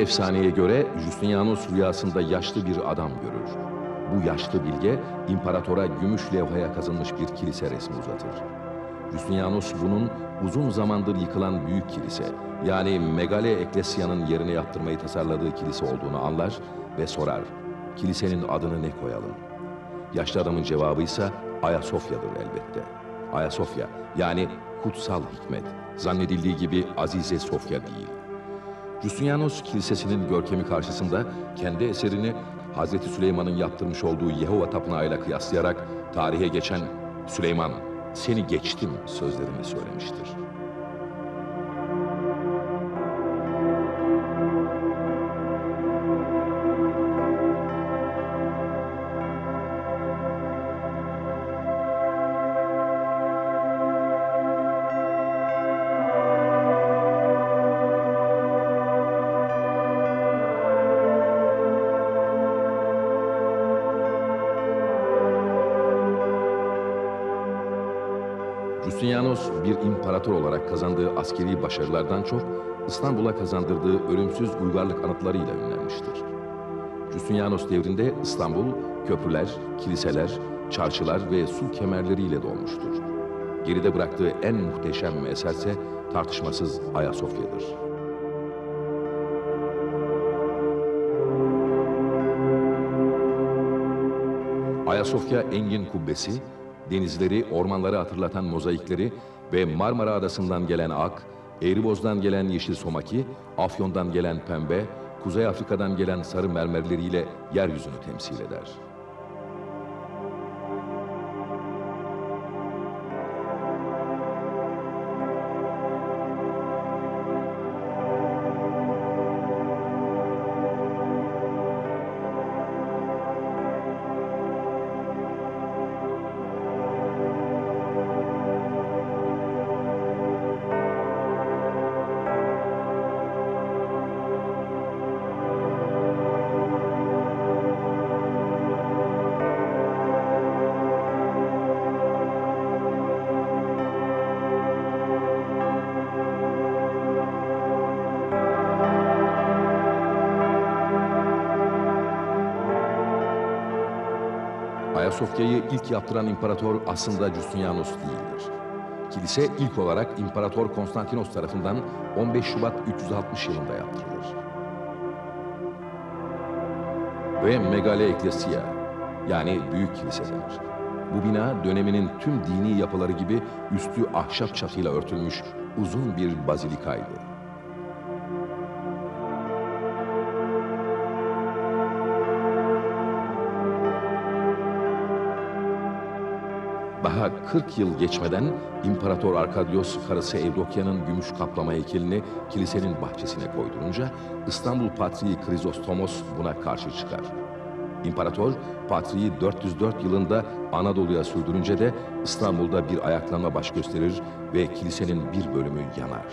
Efsaneye göre Justinianus rüyasında yaşlı bir adam görür. Bu yaşlı bilge imparatora gümüş levhaya kazınmış bir kilise resmi uzatır. Justinianus bunun uzun zamandır yıkılan büyük kilise yani Megale Eklesia'nın yerine yaptırmayı tasarladığı kilise olduğunu anlar ve sorar. Kilisenin adını ne koyalım? Yaşlı adamın cevabı ise Ayasofya'dır elbette. Ayasofya yani kutsal hikmet. Zannedildiği gibi Azize Sofya değil. Justinianus Kilisesi'nin görkemi karşısında kendi eserini Hazreti Süleyman'ın yaptırmış olduğu Yehova tapınağıyla kıyaslayarak tarihe geçen Süleyman seni geçtim sözlerini söylemiştir. Justinianus bir imparator olarak kazandığı askeri başarılardan çok İstanbul'a kazandırdığı ölümsüz uygarlık anıtlarıyla ünlenmiştir. Justinianus devrinde İstanbul köprüler, kiliseler, çarşılar ve su kemerleriyle dolmuştur. Geride bıraktığı en muhteşem eserse tartışmasız Ayasofya'dır. Ayasofya engin kubbesi, denizleri, ormanları hatırlatan mozaikleri ve Marmara Adası'ndan gelen ak, Eğriboz'dan gelen yeşil somaki, Afyon'dan gelen pembe, Kuzey Afrika'dan gelen sarı mermerleriyle yeryüzünü temsil eder. Ayasofya'yı ilk yaptıran imparator aslında Justinianus değildir. Kilise ilk olarak İmparator Konstantinos tarafından 15 Şubat 360 yılında yaptırılır. Ve Megale Ecclesia yani Büyük Kilise denir. Bu bina döneminin tüm dini yapıları gibi üstü ahşap çatıyla örtülmüş uzun bir bazilikaydı. 40 yıl geçmeden İmparator Arkadios karısı Evdokya'nın gümüş kaplama heykelini kilisenin bahçesine koydurunca İstanbul Patriği Krizostomos buna karşı çıkar. İmparator Patriği 404 yılında Anadolu'ya sürdürünce de İstanbul'da bir ayaklanma baş gösterir ve kilisenin bir bölümü yanar.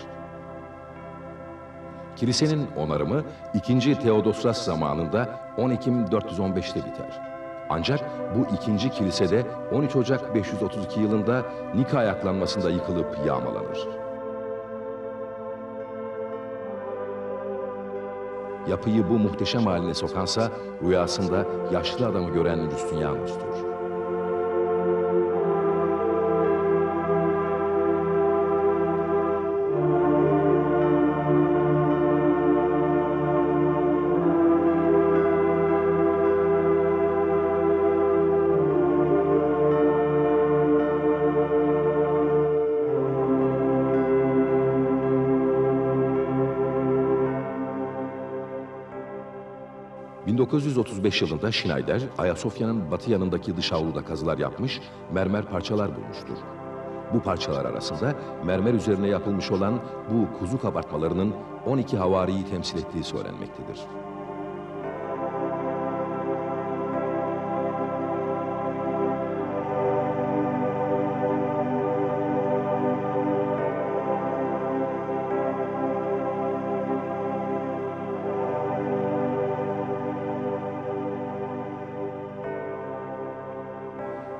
Kilisenin onarımı 2. Teodosras zamanında 10 Ekim 415'te biter. Ancak bu ikinci kilisede 13 Ocak 532 yılında Nika ayaklanmasında yıkılıp yağmalanır. Yapıyı bu muhteşem haline sokansa rüyasında yaşlı adamı gören Justinianus'tur. ...1935 yılında Schneider, Ayasofya'nın batı yanındaki dış avluda kazılar yapmış, mermer parçalar bulmuştur. Bu parçalar arasında mermer üzerine yapılmış olan bu kuzu kabartmalarının 12 havariyi temsil ettiği söylenmektedir.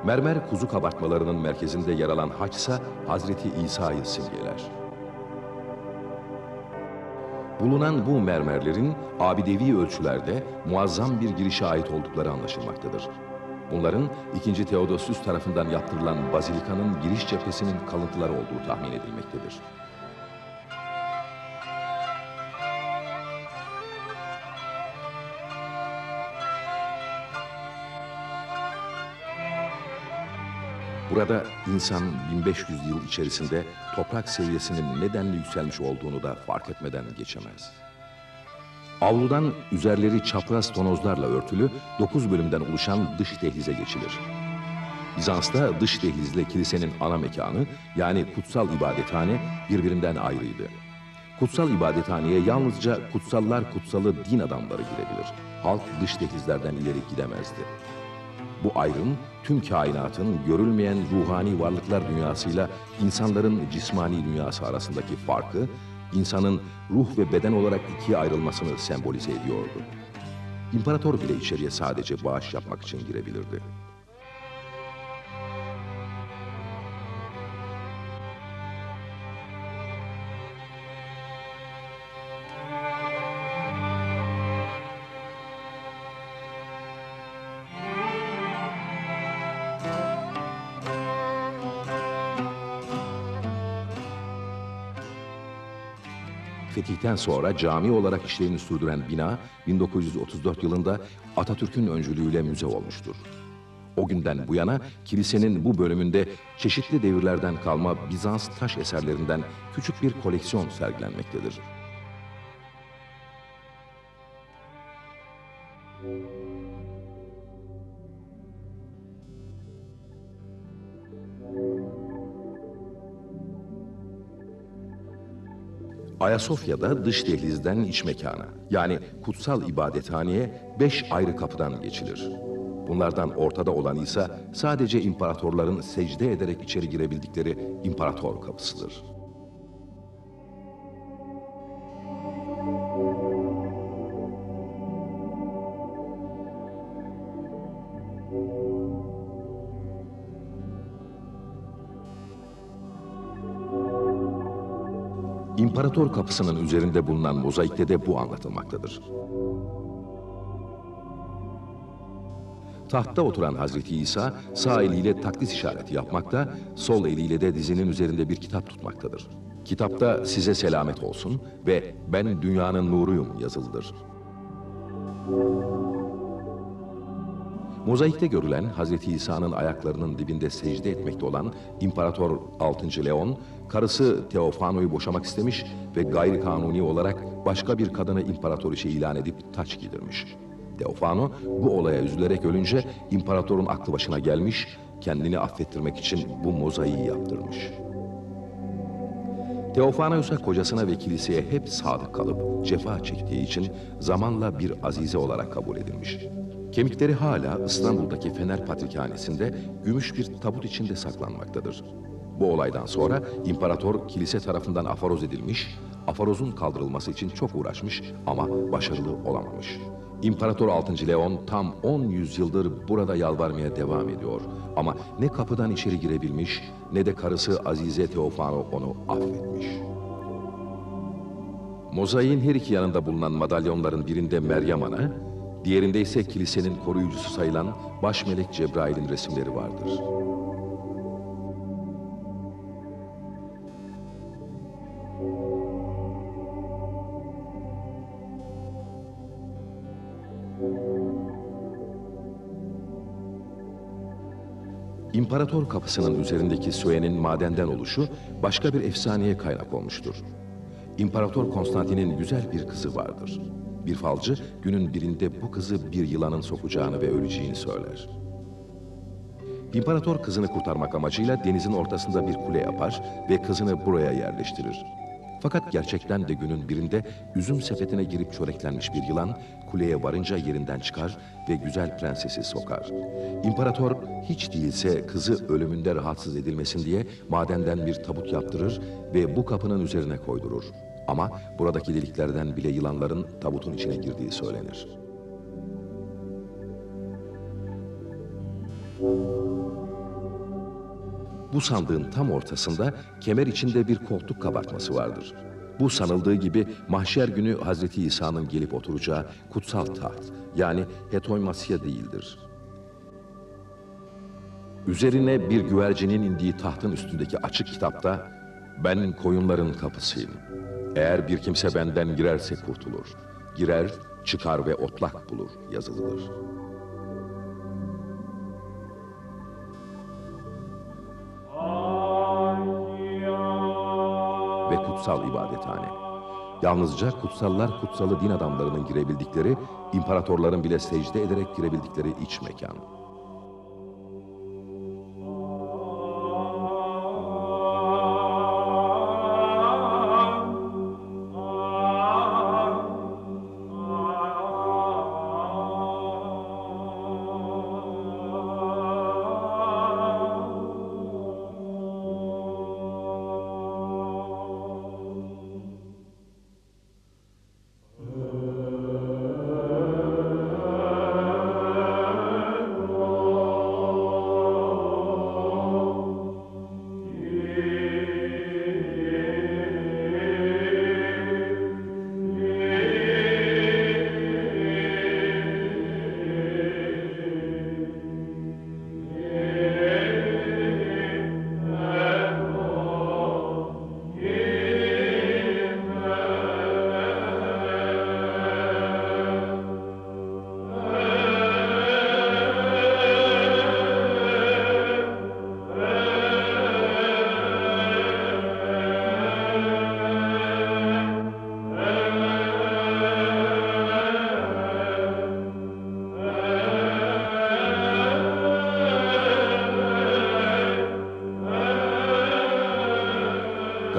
Mermer kuzu kabartmalarının merkezinde yer alan haç ise Hazreti İsa'yı simgeler. Bulunan bu mermerlerin abidevi ölçülerde muazzam bir girişe ait oldukları anlaşılmaktadır. Bunların 2. Theodosius tarafından yaptırılan bazilikanın giriş cephesinin kalıntıları olduğu tahmin edilmektedir. Burada insan 1500 yıl içerisinde toprak seviyesinin nedenli yükselmiş olduğunu da fark etmeden geçemez. Avludan üzerleri çapraz tonozlarla örtülü 9 bölümden oluşan dış dehlize geçilir. Bizans'ta dış dehlizle kilisenin ana mekanı yani kutsal ibadethane birbirinden ayrıydı. Kutsal ibadethaneye yalnızca kutsallar kutsalı din adamları girebilir. Halk dış dehlizlerden ileri gidemezdi. Bu ayrım tüm kainatın görülmeyen ruhani varlıklar dünyasıyla insanların cismani dünyası arasındaki farkı, insanın ruh ve beden olarak ikiye ayrılmasını sembolize ediyordu. İmparator bile içeriye sadece bağış yapmak için girebilirdi. Fetihten sonra cami olarak işlevini sürdüren bina 1934 yılında Atatürk'ün öncülüğüyle müze olmuştur. O günden bu yana kilisenin bu bölümünde çeşitli devirlerden kalma Bizans taş eserlerinden küçük bir koleksiyon sergilenmektedir. Ayasofya'da dış dehlizden iç mekana yani kutsal ibadethaneye beş ayrı kapıdan geçilir. Bunlardan ortada olan ise sadece imparatorların secde ederek içeri girebildikleri imparator kapısıdır. İmparator kapısının üzerinde bulunan mozaikte de bu anlatılmaktadır. Tahtta oturan Hazreti İsa sağ eliyle takdis işareti yapmakta, sol eliyle de dizinin üzerinde bir kitap tutmaktadır. Kitapta size selamet olsun ve ben dünyanın nuruyum yazılıdır. Mozaikte görülen Hazreti İsa'nın ayaklarının dibinde secde etmekte olan İmparator 6. Leon, karısı Teofano'yu boşamak istemiş ve gayri kanuni olarak başka bir kadını imparator işe ilan edip taç giydirmiş. Teofano bu olaya üzülerek ölünce imparatorun aklı başına gelmiş, kendini affettirmek için bu mozaiği yaptırmış. Teofano ise kocasına ve kiliseye hep sadık kalıp cefa çektiği için zamanla bir azize olarak kabul edilmiş. Kemikleri hala İstanbul'daki Fener Patrikhanesi'nde gümüş bir tabut içinde saklanmaktadır. Bu olaydan sonra imparator kilise tarafından afaroz edilmiş, afarozun kaldırılması için çok uğraşmış ama başarılı olamamış. İmparator 6. Leon tam 10 yüzyıldır burada yalvarmaya devam ediyor. Ama ne kapıdan içeri girebilmiş ne de karısı Azize Teofano onu affetmiş. Mozaiğin her iki yanında bulunan madalyonların birinde Meryem Ana, diğerinde ise kilisenin koruyucusu sayılan baş melek Cebrail'in resimleri vardır. İmparator kapısının üzerindeki söyenin madenden oluşu başka bir efsaneye kaynak olmuştur. İmparator Konstantin'in güzel bir kızı vardır. Bir falcı günün birinde bu kızı bir yılanın sokacağını ve öleceğini söyler. İmparator kızını kurtarmak amacıyla denizin ortasında bir kule yapar ve kızını buraya yerleştirir. Fakat gerçekten de günün birinde üzüm sepetine girip çöreklenmiş bir yılan kuleye varınca yerinden çıkar ve güzel prensesi sokar. İmparator hiç değilse kızı ölümünde rahatsız edilmesin diye madenden bir tabut yaptırır ve bu kapının üzerine koydurur. Ama buradaki deliklerden bile yılanların tabutun içine girdiği söylenir. Bu sandığın tam ortasında kemer içinde bir koltuk kabartması vardır. Bu sanıldığı gibi mahşer günü Hazreti İsa'nın gelip oturacağı kutsal taht yani hetoymasya değildir. Üzerine bir güvercinin indiği tahtın üstündeki açık kitapta ben koyunların kapısıyım. Eğer bir kimse benden girerse kurtulur. Girer, çıkar ve otlak bulur yazılıdır. Ve kutsal ibadethane. Yalnızca kutsallar kutsalı din adamlarının girebildikleri, imparatorların bile secde ederek girebildikleri iç mekan.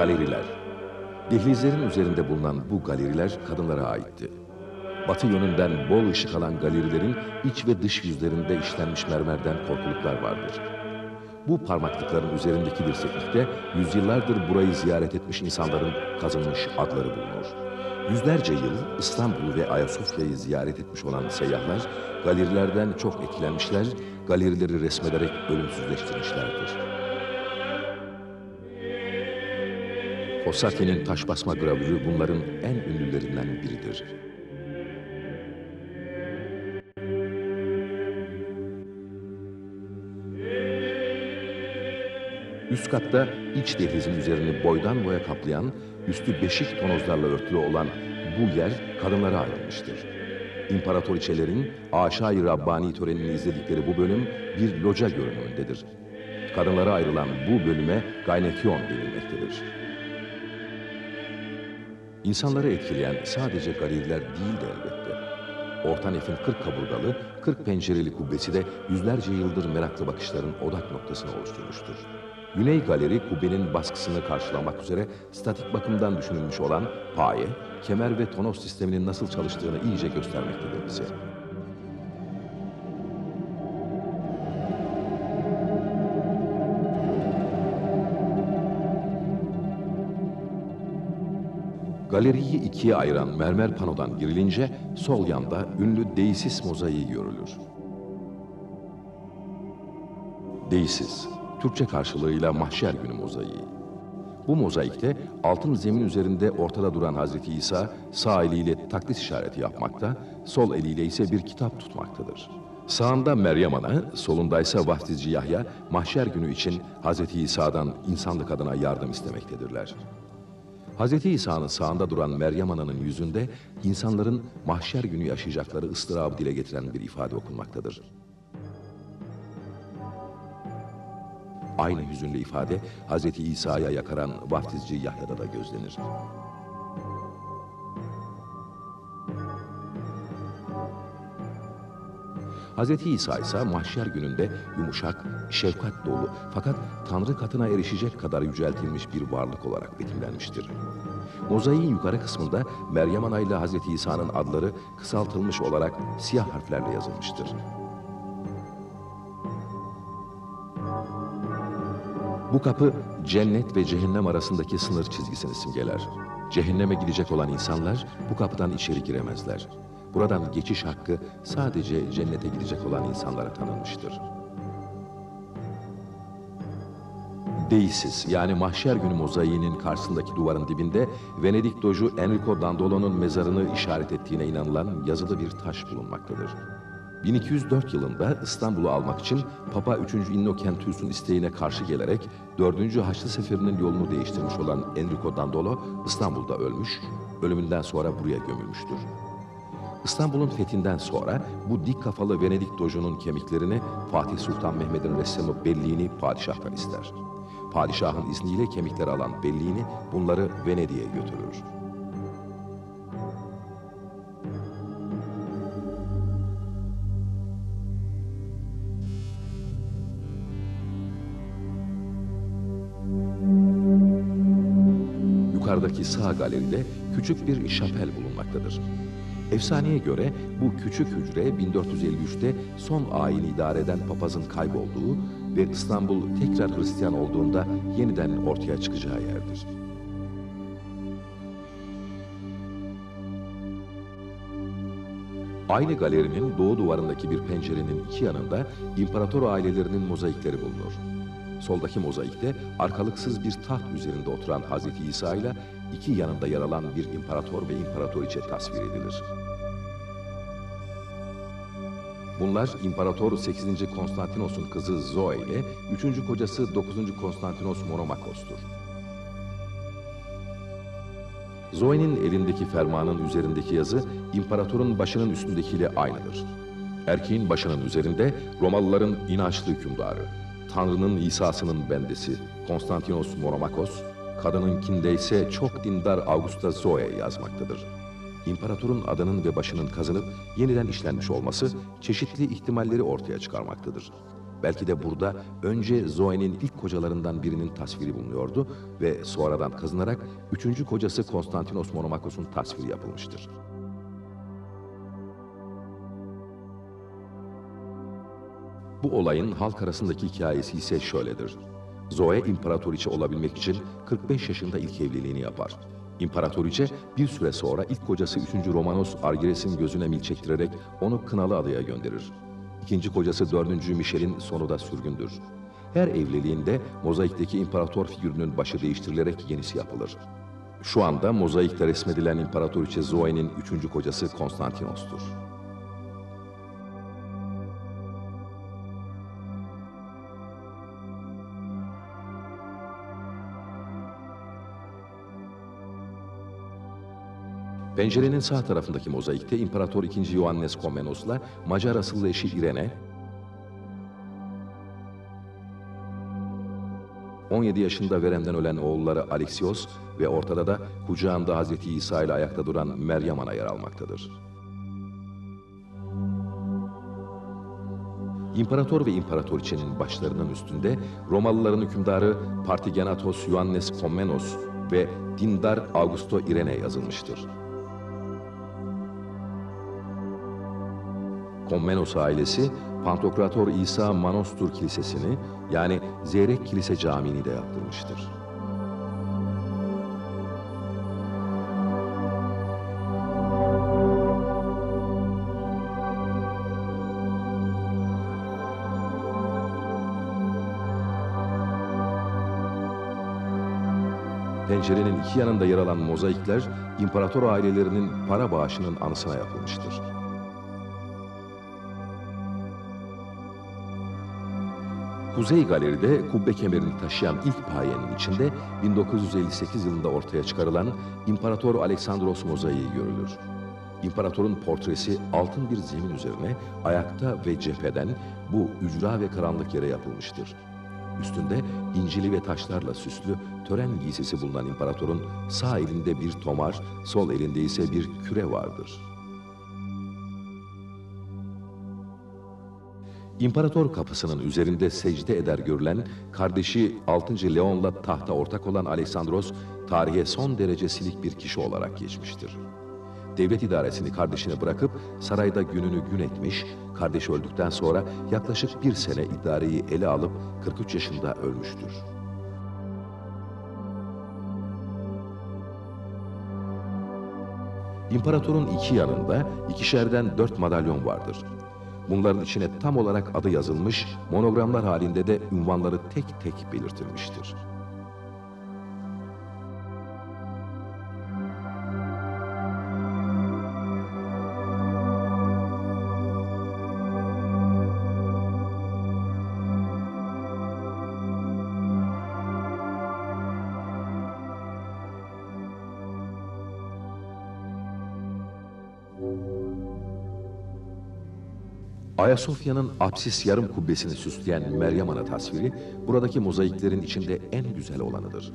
Galeriler. Dehlizlerin üzerinde bulunan bu galeriler kadınlara aitti. Batı yönünden bol ışık alan galerilerin iç ve dış yüzlerinde işlenmiş mermerden korkuluklar vardır. Bu parmaklıkların üzerindeki dirseklikte yüzyıllardır burayı ziyaret etmiş insanların kazınmış adları bulunur. Yüzlerce yıl İstanbul ve Ayasofya'yı ziyaret etmiş olan seyyahlar galerilerden çok etkilenmişler, galerileri resmederek ölümsüzleştirmişlerdir. Fossati'nin taş basma gravürü bunların en ünlülerinden biridir. Üst katta iç dehlizin üzerini boydan boya kaplayan, üstü beşik tonozlarla örtülü olan bu yer kadınlara ayrılmıştır. İmparatoriçelerin Aşağı-i Rabbani törenini izledikleri bu bölüm bir loca görünümündedir. Kadınlara ayrılan bu bölüme gaynekyon denilmektedir. İnsanları etkileyen sadece galeriler değildi elbette. Orta Nef'in 40 kaburgalı, 40 pencereli kubbesi de yüzlerce yıldır meraklı bakışların odak noktasını oluşturmuştur. Güney Galeri kubbenin baskısını karşılamak üzere statik bakımdan düşünülmüş olan paye, kemer ve tonos sisteminin nasıl çalıştığını iyice göstermektedir bize. Galeriyi ikiye ayıran mermer panodan girilince sol yanda ünlü Deisis mozaiği görülür. Deisis, Türkçe karşılığıyla Mahşer Günü mozaiği. Bu mozaikte altın zemin üzerinde ortada duran Hazreti İsa sağ eliyle taklit işareti yapmakta, sol eliyle ise bir kitap tutmaktadır. Sağında Meryem Ana, solundaysa vaftizci Yahya, mahşer günü için Hazreti İsa'dan insanlık adına yardım istemektedirler. Hz. İsa'nın sağında duran Meryem Ana'nın yüzünde insanların mahşer günü yaşayacakları ıstırabı dile getiren bir ifade okunmaktadır. Aynı hüzünlü ifade Hz. İsa'ya yakaran vaftizci Yahya'da da gözlenir. Hz. İsa ise mahşer gününde yumuşak, şefkat dolu fakat Tanrı katına erişecek kadar yüceltilmiş bir varlık olarak betimlenmiştir. Mozaiğin yukarı kısmında Meryem Ana ile Hz. İsa'nın adları kısaltılmış olarak siyah harflerle yazılmıştır. Bu kapı cennet ve cehennem arasındaki sınır çizgisini simgeler. Cehenneme gidecek olan insanlar bu kapıdan içeri giremezler. Buradan geçiş hakkı sadece cennete gidecek olan insanlara tanınmıştır. Deisis yani Mahşer Günü mozaiğinin karşısındaki duvarın dibinde Venedik doju Enrico Dandolo'nun mezarını işaret ettiğine inanılan yazılı bir taş bulunmaktadır. 1204 yılında İstanbul'u almak için Papa 3. Innocentius'un isteğine karşı gelerek 4. Haçlı Seferi'nin yolunu değiştirmiş olan Enrico Dandolo İstanbul'da ölmüş, ölümünden sonra buraya gömülmüştür. İstanbul'un fethinden sonra bu dik kafalı Venedik dojunun kemiklerini Fatih Sultan Mehmet'in ressamı Bellini padişahtan ister. Padişahın izniyle kemikleri alan Bellini bunları Venedik'e götürür. Yukarıdaki sağ galeride küçük bir şapel bulunmaktadır. Efsaneye göre bu küçük hücre 1453'te son ayini idare eden papazın kaybolduğu ve İstanbul tekrar Hristiyan olduğunda yeniden ortaya çıkacağı yerdir. Aynı galerinin doğu duvarındaki bir pencerenin iki yanında imparator ailelerinin mozaikleri bulunur. Soldaki mozaikte arkalıksız bir taht üzerinde oturan Hazreti İsa ile iki yanında yer alan bir imparator ve imparatoriçe tasvir edilir. Bunlar İmparator 8. Konstantinos'un kızı Zoe ile 3. kocası 9. Konstantinos Monomakos'tur. Zoe'nin elindeki fermanın üzerindeki yazı imparatorun başının üstündekiyle aynıdır. Erkeğin başının üzerinde Romalıların inançlı hükümdarı, Tanrı'nın İsa'sının bendesi Konstantinos Monomakos, kadınınkinde ise çok dindar Augusta Zoe yazmaktadır. İmparatorun adının ve başının kazınıp yeniden işlenmiş olması çeşitli ihtimalleri ortaya çıkarmaktadır. Belki de burada önce Zoe'nin ilk kocalarından birinin tasviri bulunuyordu ve sonradan kazınarak üçüncü kocası Konstantinos Monomakos'un tasviri yapılmıştır. Bu olayın halk arasındaki hikayesi ise şöyledir. Zoe imparatoriçe olabilmek için 45 yaşında ilk evliliğini yapar. İmparatoriçe bir süre sonra ilk kocası 3. Romanos Argires'in gözüne mil çektirerek onu Kınalı Adaya gönderir. İkinci kocası 4. Mişel'in sonu da sürgündür. Her evliliğinde mozaikteki imparator figürünün başı değiştirilerek yenisi yapılır. Şu anda mozaikte resmedilen İmparatoriçe Zoe'nin üçüncü kocası Konstantinos'tur. Pencerenin sağ tarafındaki mozaikte İmparator II. Ioannes Komnenos'la Macar asıllı eşi Irene, 17 yaşında veremden ölen oğulları Alexios ve ortada da kucağında Hazreti İsa ile ayakta duran Meryem Ana yer almaktadır. İmparator ve imparatoriçenin başlarının üstünde Romalıların hükümdarı Partigenatos Ioannes Komnenos ve dindar Augusto Irene yazılmıştır. Komnenos ailesi Pantokrator İsa Manostur Kilisesi'ni yani Zeyrek Kilise Camii'ni de yaptırmıştır. Pencerenin iki yanında yer alan mozaikler imparator ailelerinin para bağışının anısına yapılmıştır. Kuzey Galeri'de kubbe kemerini taşıyan ilk payenin içinde 1958 yılında ortaya çıkarılan İmparator Aleksandros mozaiği görülür. İmparatorun portresi altın bir zemin üzerine ayakta ve cepheden bu ücra ve karanlık yere yapılmıştır. Üstünde incili ve taşlarla süslü tören giysisi bulunan imparatorun sağ elinde bir tomar, sol elinde ise bir küre vardır. İmparator kapısının üzerinde secde eder görülen kardeşi 6. Leon'la tahta ortak olan Aleksandros tarihe son derece silik bir kişi olarak geçmiştir. Devlet idaresini kardeşine bırakıp sarayda gününü gün etmiş, kardeşi öldükten sonra yaklaşık bir sene idareyi ele alıp 43 yaşında ölmüştür. İmparatorun iki yanında ikişerden dört madalyon vardır. Bunların içine tam olarak adı yazılmış, monogramlar halinde de ünvanları tek tek belirtilmiştir. Ayasofya'nın apsis yarım kubbesini süsleyen Meryem Ana tasviri buradaki mozaiklerin içinde en güzel olanıdır.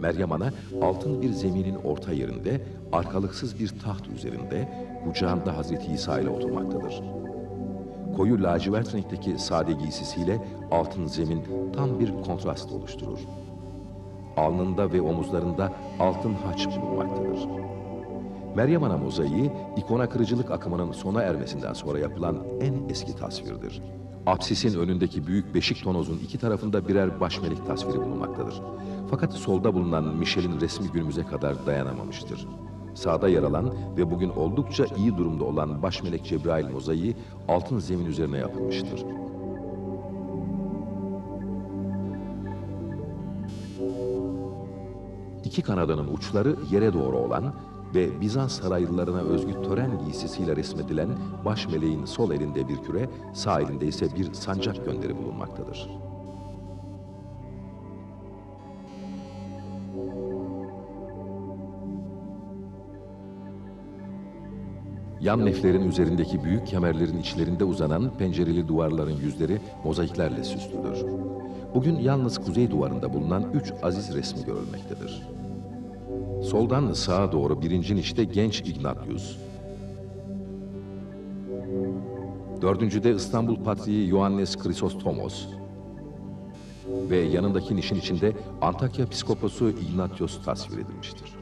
Meryem Ana altın bir zeminin orta yerinde, arkalıksız bir taht üzerinde, kucağında Hazreti İsa ile oturmaktadır. Koyu lacivert renkteki sade giysisiyle altın zemin tam bir kontrast oluşturur. Alnında ve omuzlarında altın haç bulunmaktadır. Meryem Ana mozaiği, ikona kırıcılık akımının sona ermesinden sonra yapılan en eski tasvirdir. Apsisin önündeki büyük beşik tonozun iki tarafında birer baş melek tasviri bulunmaktadır. Fakat solda bulunan Michel'in resmi günümüze kadar dayanamamıştır. Sağda yer alan ve bugün oldukça iyi durumda olan baş melek Cebrail mozaiği altın zemin üzerine yapılmıştır. İki kanadının uçları yere doğru olan ve Bizans saraylılarına özgü tören giysisiyle resmedilen baş meleğin sol elinde bir küre, sağ elinde ise bir sancak gönderi bulunmaktadır. Yan neflerin üzerindeki büyük kemerlerin içlerinde uzanan pencereli duvarların yüzleri mozaiklerle süslüdür. Bugün yalnız kuzey duvarında bulunan üç aziz resmi görülmektedir. Soldan sağa doğru birinci nişte genç Ignatius. Dördüncüde İstanbul Patriği Ioannes Chrysostomos. Ve yanındaki nişin içinde Antakya Piskoposu Ignatius tasvir edilmiştir.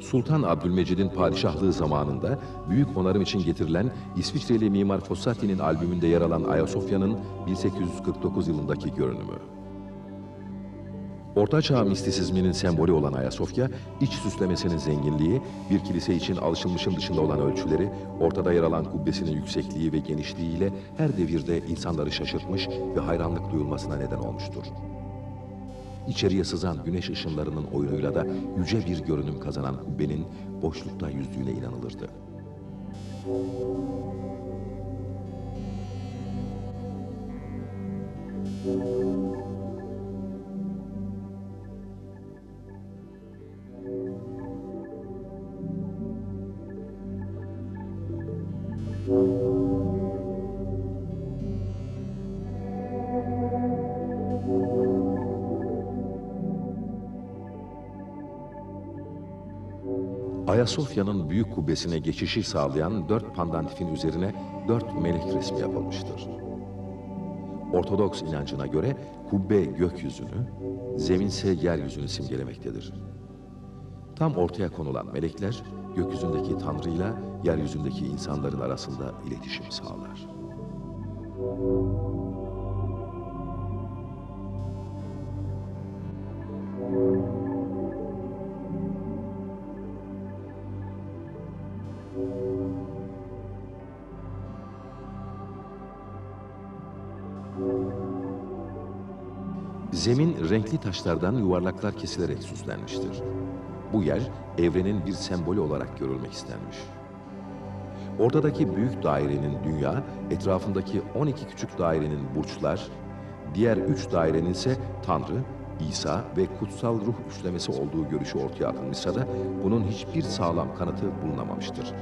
Sultan Abdülmecid'in padişahlığı zamanında büyük onarım için getirilen İsviçreli mimar Fossati'nin albümünde yer alan Ayasofya'nın 1849 yılındaki görünümü. Ortaçağ mistisizminin sembolü olan Ayasofya, iç süslemesinin zenginliği, bir kilise için alışılmışın dışında olan ölçüleri, ortada yer alan kubbesinin yüksekliği ve genişliğiyle her devirde insanları şaşırtmış ve hayranlık duyulmasına neden olmuştur. İçeriye sızan güneş ışınlarının oyunuyla da yüce bir görünüm kazanan kubbenin boşlukta yüzdüğüne inanılırdı. Ayasofya'nın büyük kubbesine geçişi sağlayan dört pandantifin üzerine dört melek resmi yapılmıştır. Ortodoks inancına göre kubbe gökyüzünü, zeminse yeryüzünü simgelemektedir. Tam ortaya konulan melekler, gökyüzündeki Tanrı'yla yeryüzündeki insanların arasında iletişim sağlar. Zemin renkli taşlardan yuvarlaklar kesilerek süslenmiştir. Bu yer evrenin bir sembolü olarak görülmek istenmiş. Ortadaki büyük dairenin dünya, etrafındaki 12 küçük dairenin burçlar, diğer üç dairenin ise Tanrı, İsa ve kutsal ruh üçlemesi olduğu görüşü ortaya atılmışsa da bunun hiçbir sağlam kanıtı bulunamamıştır.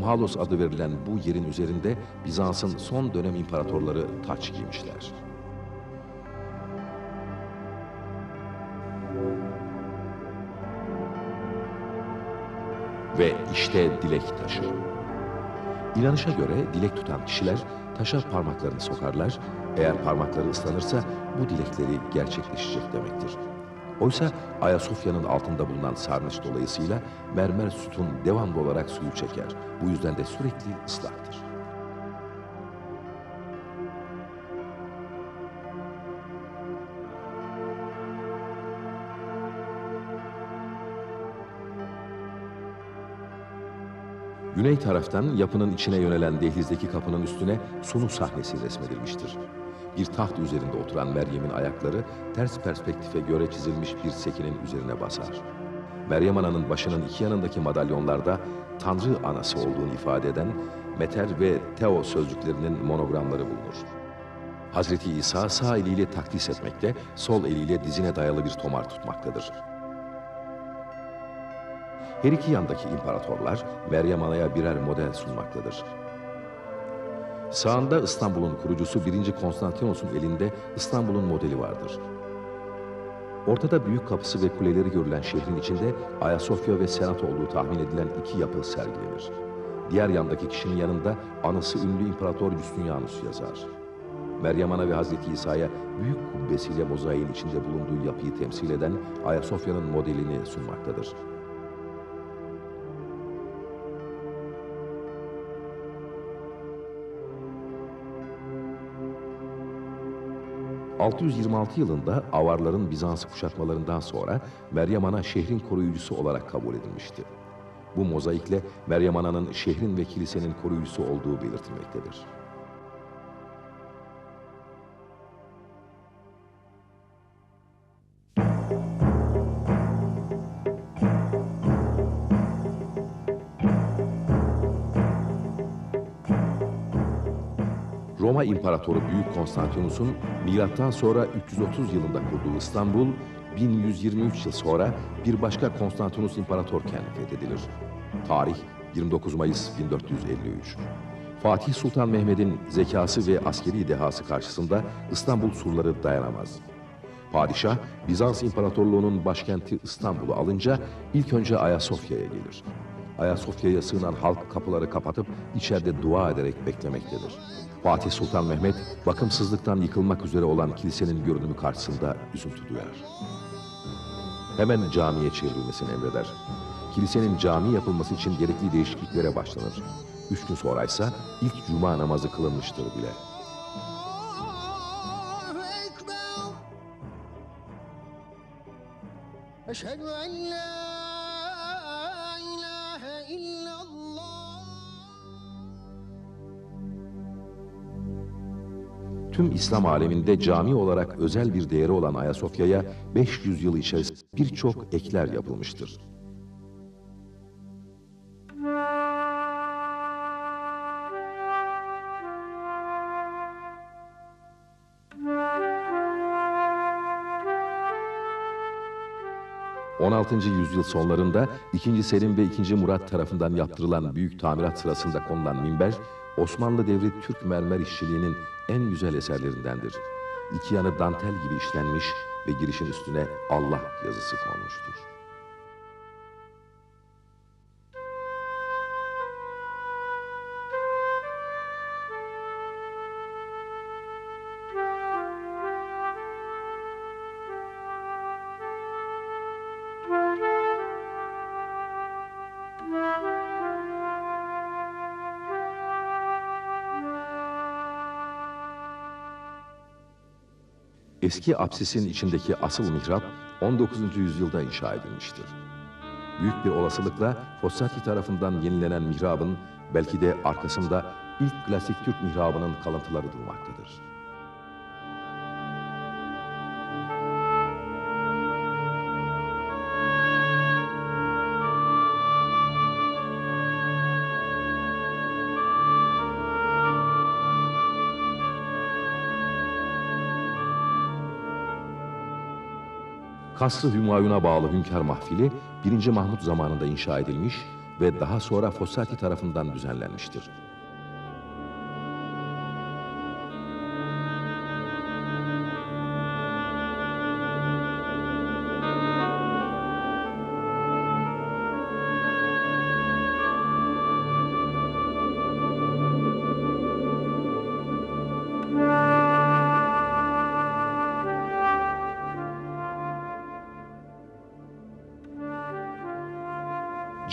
Omhalos adı verilen bu yerin üzerinde Bizans'ın son dönem imparatorları taç giymişler. Ve işte dilek taşı. İnanışa göre dilek tutan kişiler taşa parmaklarını sokarlar. Eğer parmakları ıslanırsa bu dilekleri gerçekleşecek demektir. Oysa Ayasofya'nın altında bulunan sarnıç dolayısıyla mermer sütun devamlı olarak suyu çeker. Bu yüzden de sürekli ıslaktır. Güney taraftan yapının içine yönelen dehlizdeki kapının üstüne sunu sahnesi resmedilmiştir. Bir taht üzerinde oturan Meryem'in ayakları ters perspektife göre çizilmiş bir sekinin üzerine basar. Meryem Ana'nın başının iki yanındaki madalyonlarda Tanrı Anası olduğunu ifade eden Meter ve Teo sözcüklerinin monogramları bulunur. Hazreti İsa sağ eliyle takdis etmekte, sol eliyle dizine dayalı bir tomar tutmaktadır. Her iki yandaki imparatorlar Meryem Ana'ya birer model sunmaktadır. Sağında İstanbul'un kurucusu 1. Konstantinos'un elinde İstanbul'un modeli vardır. Ortada büyük kapısı ve kuleleri görülen şehrin içinde Ayasofya ve Senat olduğu tahmin edilen iki yapı sergilenir. Diğer yandaki kişinin yanında anısı ünlü İmparator Justinianus yazar. Meryem Ana ve Hazreti İsa'ya büyük kubbesiyle mozaiğin içinde bulunduğu yapıyı temsil eden Ayasofya'nın modelini sunmaktadır. 626 yılında Avarların Bizans'ı kuşatmalarından sonra Meryem Ana şehrin koruyucusu olarak kabul edilmişti. Bu mozaikle Meryem Ana'nın şehrin ve kilisenin koruyucusu olduğu belirtilmektedir. Roma İmparatoru Büyük Konstantinus'un milattan sonra 330 yılında kurduğu İstanbul, 1123 yıl sonra bir başka Konstantinus İmparatorken fethedilir. Tarih 29 Mayıs 1453. Fatih Sultan Mehmet'in zekası ve askeri dehası karşısında İstanbul surları dayanamaz. Padişah, Bizans İmparatorluğu'nun başkenti İstanbul'u alınca ilk önce Ayasofya'ya gelir. Ayasofya'ya sığınan halk kapıları kapatıp içeride dua ederek beklemektedir. Fatih Sultan Mehmet bakımsızlıktan yıkılmak üzere olan kilisenin görünümü karşısında üzüntü duyar. Hemen camiye çevrilmesini emreder. Kilisenin cami yapılması için gerekli değişikliklere başlanır. Üç gün sonra ise ilk cuma namazı kılınmıştır bile. Eşhedü en la Tüm İslam aleminde cami olarak özel bir değeri olan Ayasofya'ya 500 yıl içerisinde birçok ekler yapılmıştır. ...16. yüzyıl sonlarında 2. Selim ve 2. Murat tarafından yaptırılan büyük tamirat sırasında konulan minber... ...Osmanlı devri Türk mermer işçiliğinin en güzel eserlerindendir. İki yanı dantel gibi işlenmiş ve girişin üstüne Allah yazısı konmuştur. Eski apsisin içindeki asıl mihrap 19. yüzyılda inşa edilmiştir. Büyük bir olasılıkla Fossati tarafından yenilenen mihrabın belki de arkasında ilk klasik Türk mihrabının kalıntıları durmaktadır. Kasr-ı Hümayun'a bağlı Hünkar Mahfili 1. Mahmut zamanında inşa edilmiş ve daha sonra Fossati tarafından düzenlenmiştir.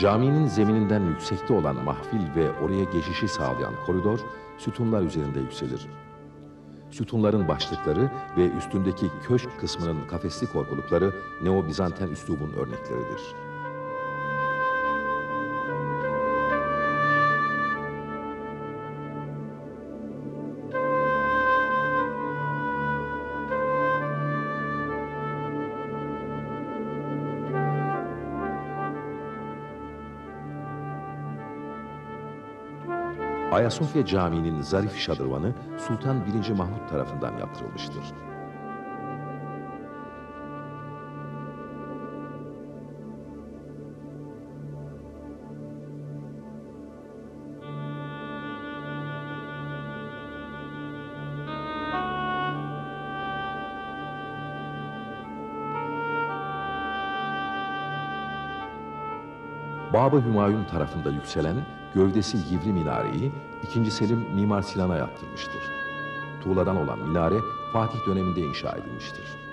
Caminin zemininden yüksekte olan mahfil ve oraya geçişi sağlayan koridor sütunlar üzerinde yükselir. Sütunların başlıkları ve üstündeki köşk kısmının kafesli korkulukları Neo-Bizanten üslubun örnekleridir. Ayasofya Camii'nin zarif şadırvanı Sultan 1. Mahmut tarafından yaptırılmıştır. Babı Hümayun tarafında yükselen gövdesi yivri minareyi 2. Selim Mimar Sinan'a yaptırmıştır. Tuğladan olan minare Fatih döneminde inşa edilmiştir.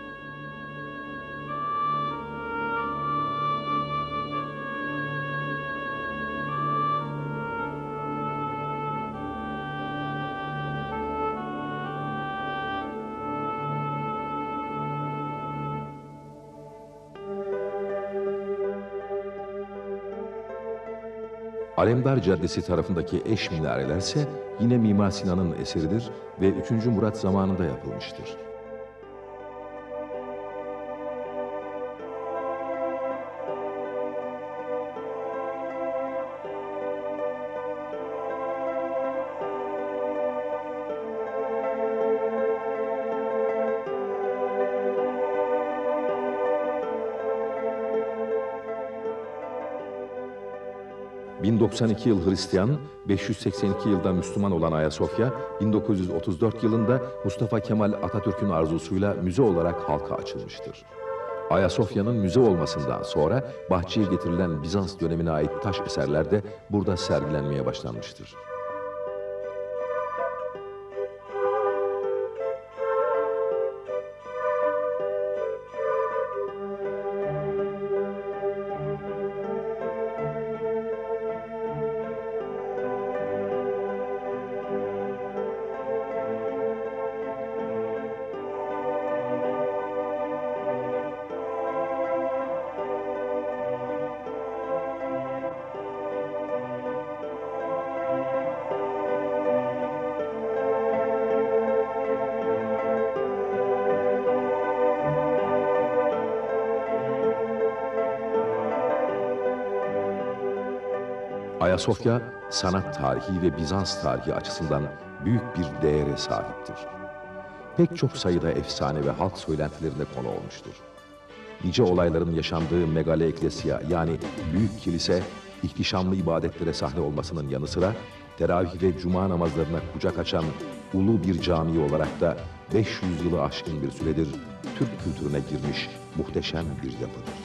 Alemdar Caddesi tarafındaki eş minareler ise yine Mimar Sinan'ın eseridir ve 3. Murat zamanında yapılmıştır. ...1092 yıl Hristiyan, 582 yılda Müslüman olan Ayasofya... ...1934 yılında Mustafa Kemal Atatürk'ün arzusuyla müze olarak halka açılmıştır. Ayasofya'nın müze olmasından sonra... ...bahçeye getirilen Bizans dönemine ait taş eserler de burada sergilenmeye başlanmıştır. Ayasofya, sanat tarihi ve Bizans tarihi açısından büyük bir değere sahiptir. Pek çok sayıda efsane ve halk söylentilerine konu olmuştur. Nice olayların yaşandığı Megale Eklesya yani Büyük Kilise, ihtişamlı ibadetlere sahne olmasının yanı sıra teravih ve cuma namazlarına kucak açan ulu bir cami olarak da 500 yılı aşkın bir süredir Türk kültürüne girmiş muhteşem bir yapıdır.